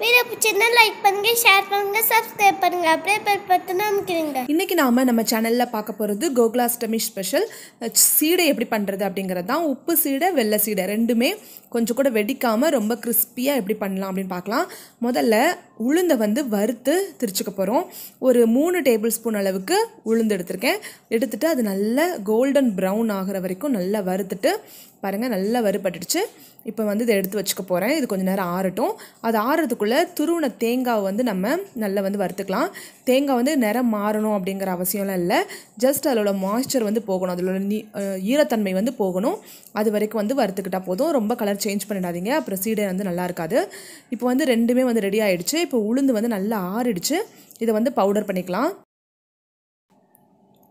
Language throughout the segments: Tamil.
வீடியோ பிடிச்சிருந்தா லைக் பண்ணுங்க ஷேர் பண்ணுங்க சப்ஸ்கிரைப் பண்ணுங்க. அப்படியே பெல் பட்டன் அமைக்கிறீங்க இன்றைக்கி நாம நம்ம சேனலில் பார்க்க போகிறது கோகுலாஷ்டமி ஸ்பெஷல் சீடை எப்படி பண்ணுறது அப்படிங்கிறது தான். உப்பு சீடை வெள்ளை சீடை ரெண்டுமே கொஞ்சம் கூட வெடிக்காமல் ரொம்ப கிறிஸ்பியாக எப்படி பண்ணலாம் அப்படின்னு பார்க்கலாம். முதல்ல உளுந்தை வந்து வறுத்து திரிச்சுக்க போகிறோம் ஒரு மூணு டேபிள் ஸ்பூன் அளவுக்கு உளுந்து எடுத்திருக்கேன். எடுத்துட்டு அது நல்ல கோல்டன் ப்ரௌன் ஆகிற வரைக்கும் நல்லா வறுத்துட்டு பாருங்கள் நல்லா வறுபட்டுடுச்சு. இப்போ வந்து இதை எடுத்து வச்சுக்க போகிறேன் இது கொஞ்சம் நேரம் ஆறட்டும். அது ஆறுறதுக்குள்ளே துருவின தேங்காவை வந்து நம்ம நல்லா வந்து வறுத்துக்கலாம். தேங்காய் வந்து நிறம் மாறணும் அப்படிங்கிற அவசியம்லாம் இல்லை. ஜஸ்ட் அதோட மாய்ஸ்சர் வந்து போகணும். அதோட நீ ஈரத்தன்மை வந்து போகணும். அது வரைக்கும் வந்து வறுத்துக்கிட்டால் போதும். ரொம்ப கலர் சேஞ்ச் பண்ணிடாதீங்க. அப்புறம் சீடை வந்து நல்லா இருக்காது. இப்போ வந்து ரெண்டுமே வந்து ரெடி ஆகிடுச்சு இப்போ உளுந்து வந்து நல்லா ஆறிடுச்சு. இதை வந்து பவுடர் பண்ணிக்கலாம்.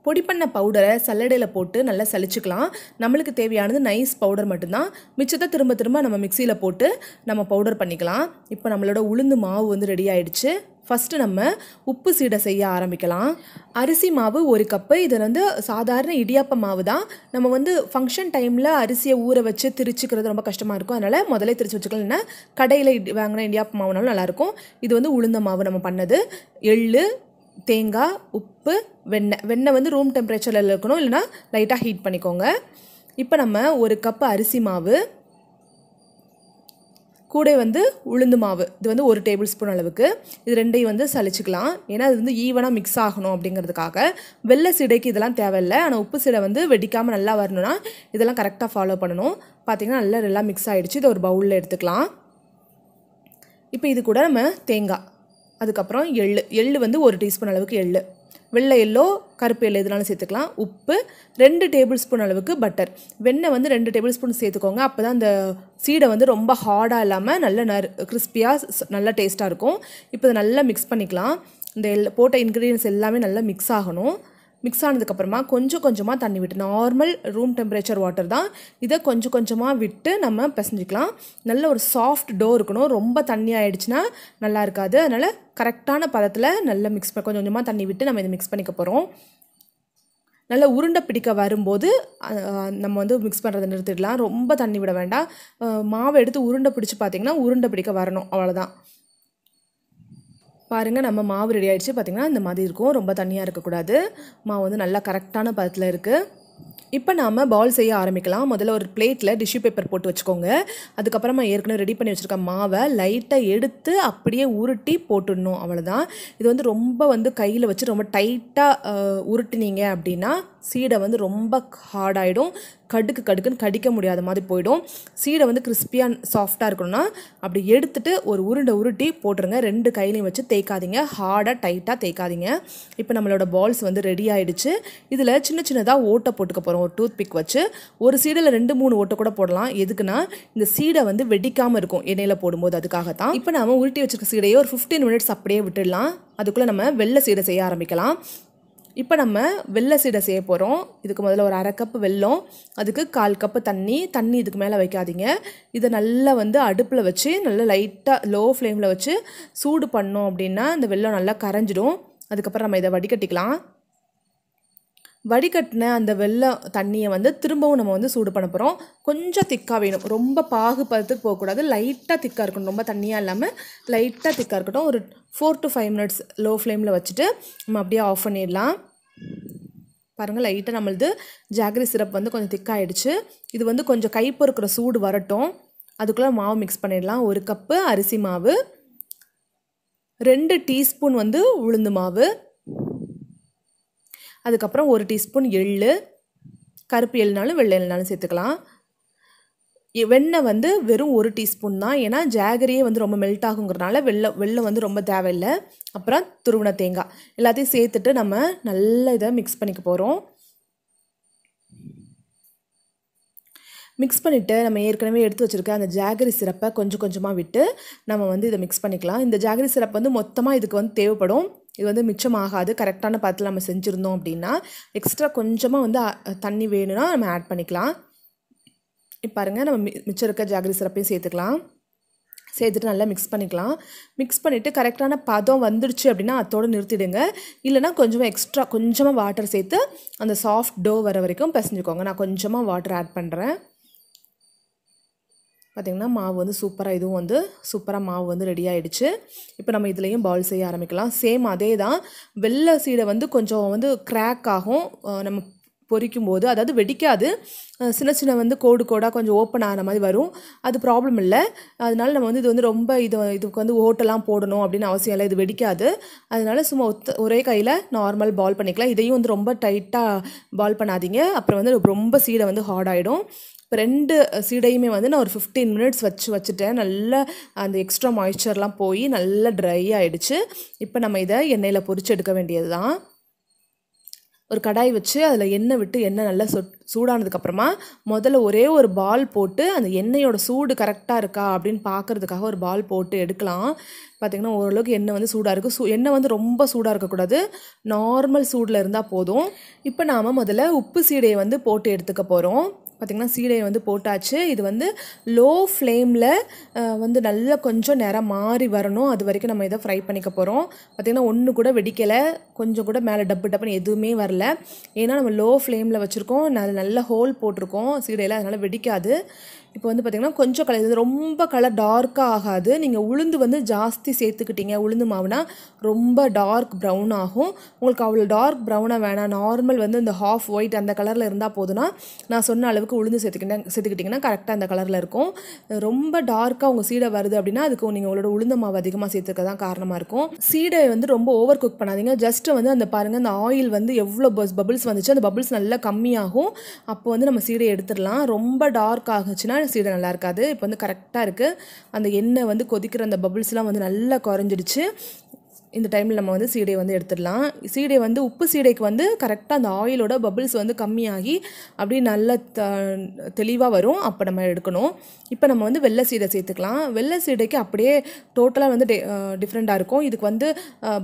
பொடி பண்ண பவுடரை சல்லடையில் போட்டு நல்லா சளிச்சுக்கலாம். நம்மளுக்கு தேவையானது நைஸ் பவுடர் மட்டும்தான். மிச்சத்தை திரும்ப திரும்ப நம்ம மிக்சியில் போட்டு நம்ம பவுடர் பண்ணிக்கலாம். இப்போ நம்மளோட உளுந்து மாவு வந்து ரெடி ஆயிடுச்சு. ஃபஸ்ட்டு நம்ம உப்பு சீடை செய்ய ஆரம்பிக்கலாம். அரிசி மாவு ஒரு கப்பு. இது வந்து சாதாரண இடியாப்ப மாவு தான் நம்ம வந்து ஃபங்க்ஷன் டைமில் அரிசியை ஊற வச்சு திரிச்சுக்கிறது ரொம்ப கஷ்டமாக இருக்கும். அதனால் முதல்ல திரிச்சு வச்சுக்கலாம். கடையில் இடி வாங்கின இடியாப்ப மாவுனாலும் நல்லாயிருக்கும் இது வந்து உளுந்த மாவு நம்ம பண்ணது. எள்ளு தேங்காய் உப்பு வெண்ணெய். வெண்ணெய் வந்து ரூம் டெம்பரேச்சரில் இருக்கணும். இல்லைனா லைட்டாக ஹீட் பண்ணிக்கோங்க. இப்போ நம்ம ஒரு கப் அரிசி மாவு கூட வந்து உளுந்து மாவு. இது வந்து ஒரு டேபிள் ஸ்பூன் அளவுக்கு. இது ரெண்டையும் வந்து சளிச்சிக்கலாம் ஏன்னா அது வந்து ஈவனாக மிக்ஸ் ஆகணும் அப்படிங்கிறதுக்காக. வெள்ளை சீடைக்கு இதெல்லாம் தேவையில்லை. ஆனால் உப்பு சீடை வந்து வெடிக்காமல் நல்லா வரணும்னா இதெல்லாம் கரெக்டாக ஃபாலோ பண்ணணும். பார்த்தீங்கன்னா நல்லா நல்லா மிக்ஸ் ஆகிடுச்சு இதை ஒரு பவுலில் எடுத்துக்கலாம். இப்போ இது கூட நம்ம தேங்காய். அதுக்கப்புறம் எள்ளு எள்ளு வந்து ஒரு டீஸ்பூன் அளவுக்கு எள்ளு. வெள்ளை எள்ளோ கருப்பு எள்ளு எதுனாலும் சேர்த்துக்கலாம். உப்பு ரெண்டு டேபிள் ஸ்பூன் அளவுக்கு பட்டர். வெண்ணெய் வந்து ரெண்டு டேபிள் ஸ்பூன் சேர்த்துக்கோங்க. அப்போ தான் அந்த சீடை வந்து ரொம்ப ஹார்டாக இல்லாமல் நல்ல நர் கிறிஸ்பியாக நல்லா டேஸ்ட்டாக இருக்கும். இப்போ இதை நல்லா மிக்ஸ் பண்ணிக்கலாம். இந்த எல் போட்ட இன்க்ரீடியன்ஸ் எல்லாமே நல்லா மிக்ஸ் ஆகணும். மிக்ஸ் ஆனதுக்கப்புறமா கொஞ்சம் கொஞ்சமாக தண்ணி விட்டு நார்மல் ரூம் டெம்பரேச்சர் வாட்டர் தான். இதை கொஞ்சம் கொஞ்சமாக விட்டு நம்ம பிசைஞ்சிக்கலாம். நல்ல ஒரு சாஃப்ட் டோ இருக்கணும். ரொம்ப தண்ணி ஆகிடுச்சுன்னா நல்லா இருக்காது. அதனால் கரெக்டான பதத்தில் நல்லா மிக்ஸ் பண்ண கொஞ்சம் கொஞ்சமாக தண்ணி விட்டு நம்ம இதை மிக்ஸ் பண்ணிக்க போகிறோம் நல்லா உருண்டை பிடிக்க வரும்போது நம்ம வந்து மிக்ஸ் பண்ணுறதை நிறுத்திடலாம். ரொம்ப தண்ணி விட வேண்டாம். மாவை எடுத்து உருண்டை பிடிச்சி பார்த்தீங்கன்னா உருண்டை பிடிக்க வரணும். அவ்வளோதான் பாருங்கள் நம்ம மாவு ரெடி ஆகிடுச்சு பார்த்திங்கன்னா இந்த மாதிரி இருக்கும். ரொம்ப தண்ணியாக இருக்கக்கூடாது. மாவு வந்து நல்லா கரெக்டான பதத்தில் இருக்குது இப்போ நாம் பால் செய்ய ஆரம்பிக்கலாம். முதல்ல ஒரு பிளேட்டில் டிஷ்யூ பேப்பர் போட்டு வச்சுக்கோங்க. அதுக்கப்புறமா ஏற்கனவே ரெடி பண்ணி வச்சுருக்க மாவை லைட்டாக எடுத்து அப்படியே உருட்டி போட்டுடணும். அவ்வளோதான் இது வந்து ரொம்ப வந்து கையில் வச்சு ரொம்ப டைட்டாக உருட்டினீங்க அப்படின்னா சீடை வந்து ரொம்ப ஹார்டாயிடும் கடுக்கு கடுக்குன்னு கடிக்க முடியாத மாதிரி போயிடும். சீடை வந்து கிறிஸ்பியாக சாஃப்டாக இருக்கணும்னா அப்படி எடுத்துட்டு ஒரு உருண்டை உருட்டி போட்டுருங்க. ரெண்டு கையிலையும் வச்சு தேய்க்காதீங்க. ஹார்டாக டைட்டாக தேய்க்காதீங்க. இப்போ நம்மளோட பால்ஸ் வந்து ரெடி ஆகிடுச்சு இதில் சின்ன சின்னதாக ஓட்டை போட்டுக்க போகிறோம் ஒரு டூத் பிக் வச்சு. ஒரு சீடையில் ரெண்டு மூணு ஓட்டை கூட போடலாம். எதுக்குன்னா இந்த சீடை வந்து வெடிக்காமல் இருக்கும் எண்ணெயில் போடும்போது அதுக்காகத்தான். இப்போ நம்ம உருட்டி வச்சிருக்க சீடையை ஒரு ஃபிஃப்டீன் மினிட்ஸ் அப்படியே விட்டுடலாம். அதுக்குள்ளே நம்ம வெள்ளை சீடை செய்ய ஆரம்பிக்கலாம். இப்போ நம்ம வெள்ளை சீடை செய்ய போகிறோம் இதுக்கு முதல்ல ஒரு அரை கப்பு வெல்லம் அதுக்கு கால் கப்பு தண்ணி தண்ணி இதுக்கு மேலே வைக்காதீங்க. இதை நல்லா வந்து அடுப்பில் வச்சு நல்லா லைட்டாக லோ ஃப்ளேமில் வச்சு சூடு பண்ணோம் அப்படின்னா இந்த வெல்லம் நல்லா கரைஞ்சிடும். அதுக்கப்புறம் நம்ம இதை வடிகட்டிக்கலாம். வடிகட்டின அந்த வெள்ளம் தண்ணியை வந்து திரும்பவும் நம்ம வந்து சூடு பண்ண போகிறோம் கொஞ்சம் திக்காக வேணும். ரொம்ப பாகு பதத்துக்கு போகக்கூடாது லைட்டாக திக்காக இருக்கணும். ரொம்ப தண்ணியாக இல்லாமல் லைட்டாக திக்காக இருக்கட்டும். ஒரு four to five minutes low ஃப்ளேமில் வச்சுட்டு நம்ம அப்படியே ஆஃப் பண்ணிடலாம். பாருங்கள் லைட்டாக நம்மளது ஜாகரி சிரப் வந்து கொஞ்சம் திக்காகிடுச்சு இது வந்து கொஞ்சம் கை பொறுக்கிற சூடு வரட்டும். அதுக்குள்ளே மாவு மிக்ஸ் பண்ணிடலாம். ஒரு கப்பு அரிசி மாவு ரெண்டு டீஸ்பூன் வந்து உளுந்து மாவு அதுக்கப்புறம் ஒரு டீஸ்பூன் எள் கருப்பு எள்ளுனாலும் வெள்ளை எள்னாலும் சேர்த்துக்கலாம். எ- வெண்ணெய் வந்து வெறும் ஒரு டீஸ்பூன் தான். ஏன்னா ஜாகரியே வந்து ரொம்ப மெல்ட் ஆகுங்கிறனால வெள்ளை வெள்ளம் வந்து ரொம்ப தேவையில்லை. அப்புறம் துருவண தேங்காய். எல்லாத்தையும் சேர்த்துட்டு நம்ம நல்ல இதை மிக்ஸ் பண்ணிக்க போகிறோம் மிக்ஸ் பண்ணிவிட்டு நம்ம ஏற்கனவே எடுத்து வச்சுருக்க அந்த ஜாகரி சிரப்பை கொஞ்சம் கொஞ்சமாக விட்டு நம்ம வந்து இதை மிக்ஸ் பண்ணிக்கலாம். இந்த ஜாகரி சிரப் வந்து மொத்தமாக இதுக்கு வந்து தேவைப்படும். இது வந்து மிச்சமாகாது. கரெக்டான பதத்தில் நம்ம செஞ்சுருந்தோம் அப்படின்னா எக்ஸ்ட்ரா கொஞ்சமாக வந்து தண்ணி வேணும்னா நம்ம ஆட் பண்ணிக்கலாம். இப்போ பாருங்கள் நம்ம மி- மிச்சம் இருக்க ஜாகரி சிறப்பையும் சேர்த்துக்கலாம். சேர்த்துட்டு நல்லா மிக்ஸ் பண்ணிக்கலாம். மிக்ஸ் பண்ணிவிட்டு கரெக்டான பதம் வந்துடுச்சு அப்படின்னா அதோடு நிறுத்திடுங்க. இல்லைனா கொஞ்சமாக எக்ஸ்ட்ரா கொஞ்சமாக வாட்டர் சேர்த்து அந்த சாஃப்ட் டோ வர வரைக்கும் பிசைஞ்சுக்கோங்க. நான் கொஞ்சமாக வாட்டர் ஆட் பண்ணுறேன் பார்த்திங்கன்னா மாவு வந்து சூப்பராக இதுவும் வந்து சூப்பராக மாவு வந்து ரெடி ஆகிடுச்சு இப்போ நம்ம இதுலேயும் பால் செய்ய ஆரம்பிக்கலாம். சேம் அதே தான் வெள்ளை சீடை வந்து கொஞ்சம் வந்து கிராக் ஆகும். நம்ம பொரிக்கும் போது அதாவது வெடிக்காது. சின்ன சின்ன வந்து கோடு கோடாக கொஞ்சம் ஓப்பன் ஆன மாதிரி வரும். அது ப்ராப்ளம் இல்லை. அதனால நம்ம வந்து இது வந்து ரொம்ப இது இதுக்கு வந்து ஓட்டெல்லாம் போடணும் அப்படின்னு அவசியம் இல்லை. இது வெடிக்காது. அதனால சும்மா ஒத்த ஒரே கையில் நார்மல் பால் பண்ணிக்கலாம். இதையும் வந்து ரொம்ப டைட்டாக பால் பண்ணாதீங்க. அப்புறம் வந்து ரொம்ப சீடை வந்து ஹார்ட் ஆகிடும் இப்போ ரெண்டு சீடையுமே வந்து நான் ஒரு ஃபிஃப்டீன் மினிட்ஸ் வச்சு வச்சுட்டேன். நல்லா அந்த எக்ஸ்ட்ரா மாய்ச்சர்லாம் போய் நல்லா ட்ரை ஆகிடுச்சு இப்போ நம்ம இதை எண்ணெயில் பொறிச்சு எடுக்க வேண்டியது தான் ஒரு கடாய் வச்சு அதில் எண்ணெய் விட்டு எண்ணெய் நல்லா சொட் சூடானதுக்கப்புறமா முதல்ல ஒரே ஒரு பால் போட்டு அந்த எண்ணெயோட சூடு கரெக்டாக இருக்கா அப்படின்னு பார்க்கறதுக்காக ஒரு பால் போட்டு எடுக்கலாம். பார்த்திங்கன்னா ஓரளவுக்கு எண்ணெய் வந்து சூடாக இருக்குது சூ எண்ணெய் வந்து ரொம்ப சூடாக இருக்கக்கூடாது. நார்மல் சூடில் இருந்தால் போதும். இப்போ நாம் முதல்ல உப்பு சீடையை வந்து போட்டு எடுத்துக்க போகிறோம் பார்த்திங்கன்னா சீடையை வந்து போட்டாச்சு. இது வந்து லோ ஃப்ளேமில் வந்து நல்லா கொஞ்சம் நேரம் மாறி வரணும். அது வரைக்கும் நம்ம இதை ஃப்ரை பண்ணிக்க போகிறோம் பார்த்திங்கன்னா ஒன்று கூட வெடிக்கலை. கொஞ்சம் கூட மேலே டப்பு டப்புன்னு எதுவுமே வரல. ஏன்னா நம்ம லோ ஃப்ளேமில் வச்சுருக்கோம். நல்ல நல்ல ஹோல் போட்டிருக்கோம். சீடையில் அதனால் வெடிக்காது. இப்போ வந்து பார்த்திங்கன்னா கொஞ்சம் கலர் இது ரொம்ப கலர் டார்க்காக ஆகாது. நீங்கள் உளுந்து வந்து ஜாஸ்தி சேர்த்துக்கிட்டீங்க உளுந்து மாவுனா ரொம்ப டார்க் ப்ரௌன் ஆகும். உங்களுக்கு அவ்வளோ டார்க் ப்ரௌனாக வேணாம். நார்மல் வந்து இந்த ஹாஃப் ஒயிட் அந்த கலரில் இருந்தால் போதுன்னா நான் சொன்ன அளவுக்கு உளுந்து சேர்த்துக்கிட்டேன் சேர்த்துக்கிட்டிங்கன்னா கரெக்டாக அந்த கலரில் இருக்கும். ரொம்ப டார்க்காக உங்கள் சீடை வருது அப்படின்னா அதுக்கு நீங்கள் உங்களோட உளுந்த மாவு அதிகமாக சேர்த்துக்க தான் காரணமாக இருக்கும். சீடை வந்து ரொம்ப ஓவர் குக் பண்ணாதீங்க. ஜஸ்ட் வந்து அந்த பாருங்கள் அந்த ஆயில் வந்து எவ்வளோ பஸ் பபிள்ஸ் வந்துச்சு அந்த பபிள்ஸ் நல்லா கம்மியாகும். அப்போ வந்து நம்ம சீடையை எடுத்துடலாம். ரொம்ப டார்க் ஆகுச்சுன்னா சீடை நல்லா இருக்காது. இப்போ வந்து கரெக்டாக இருக்குது அந்த எண்ணெய் வந்து கொதிக்கிற அந்த பபுள்ஸ்லாம் வந்து நல்லா குறைஞ்சிடுச்சு. இந்த டைமில் நம்ம வந்து சீடையை வந்து எடுத்துடலாம். சீடை வந்து உப்பு சீடைக்கு வந்து கரெக்டாக அந்த ஆயிலோட பபிள்ஸ் வந்து கம்மியாகி அப்படியே நல்ல த தெளிவாக வரும். அப்போ நம்ம எடுக்கணும். இப்போ நம்ம வந்து வெள்ளை சீடை சேர்த்துக்கலாம். வெள்ளை சீடைக்கு அப்படியே டோட்டலாக வந்து டிஃப்ரெண்ட்டாக இருக்கும். இதுக்கு வந்து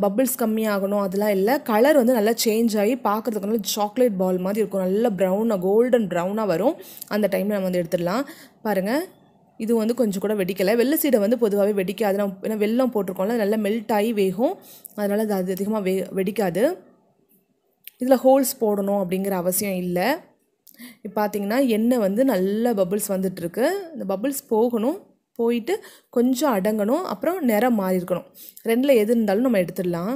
பபிள்ஸ் கம்மியாகணும் அதெல்லாம் இல்லை. கலர் வந்து நல்லா சேஞ்ச் ஆகி பார்க்குறதுக்கு நல்ல சாக்லேட் பால் மாதிரி இருக்கும். நல்ல ப்ரௌனாக கோல்டன் ப்ரௌனாக வரும். அந்த டைமில் நம்ம வந்து எடுத்துடலாம். பாருங்கள் இது வந்து கொஞ்சம் கூட வெடிக்கலை. வெள்ளை சீடை வந்து பொதுவாகவே வெடிக்காது. நம்ம ஏன்னா வெள்ளம் போட்டிருக்கோம்ல நல்லா மெல்ட் ஆகி வேகும். அதனால் அது அது அதிகமாக வே வெடிக்காது. இதில் ஹோல்ஸ் போடணும் அப்படிங்கிற அவசியம் இல்லை. இப்போ பார்த்திங்கன்னா எண்ணெய் வந்து நல்ல பபுள்ஸ் வந்துட்டுருக்கு. இந்த பபுள்ஸ் போகணும் போயிட்டு கொஞ்சம் அடங்கணும் அப்புறம் நிறம் மாறி இருக்கணும் ரெண்டில் எது இருந்தாலும் நம்ம எடுத்துடலாம்.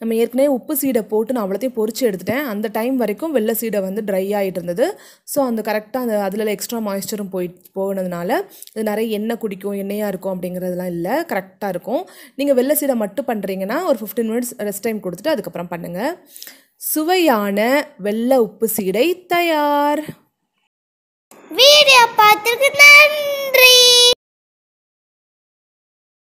நம்ம ஏற்கனவே உப்பு சீடை போட்டு நான் அவ்வளோத்தையும் பொறிச்சு எடுத்துட்டேன். அந்த டைம் வரைக்கும் வெள்ளை சீடை வந்து ட்ரை ஆகிட்டு இருந்தது. ஸோ அந்த கரெக்டாக அந்த அதில் எக்ஸ்ட்ரா மாய்ஸ்சரும் போய் போனதுனால இது நிறைய எண்ணெய் குடிக்கும் எண்ணெயாக இருக்கும் அப்படிங்கிறதுலாம் இல்லை. கரெக்டாக இருக்கும். நீங்கள் வெள்ளை சீடை மட்டும் பண்ணுறீங்கன்னா ஒரு ஃபிஃப்டீன் மினிட்ஸ் ரெஸ்ட் டைம் கொடுத்துட்டு அதுக்கப்புறம் பண்ணுங்கள் சுவையான வெள்ளை உப்பு சீடை தயார். வீடியோ பார்த்துருக்கு நன்றி.